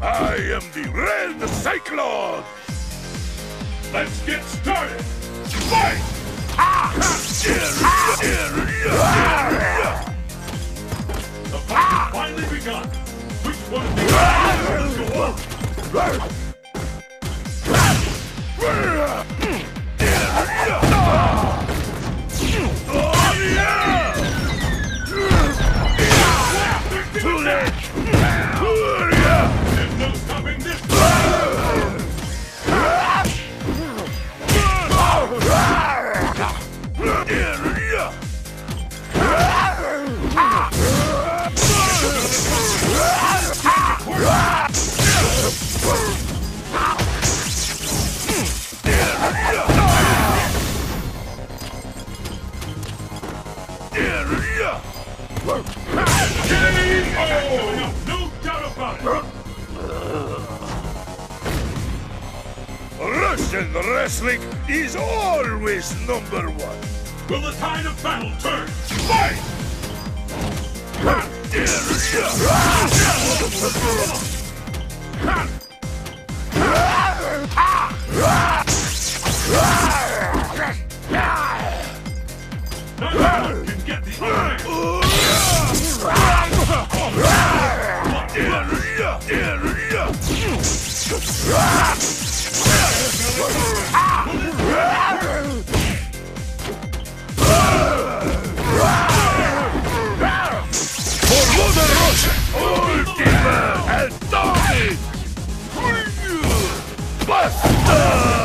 I am the Red Cyclone! Let's get started! Fight! The fight has finally begun! Which one of these is going to Russian wrestling is always number one. Will the tide of battle turn? Fight! Neither one can get the other. Ultimate Atomic! Buster!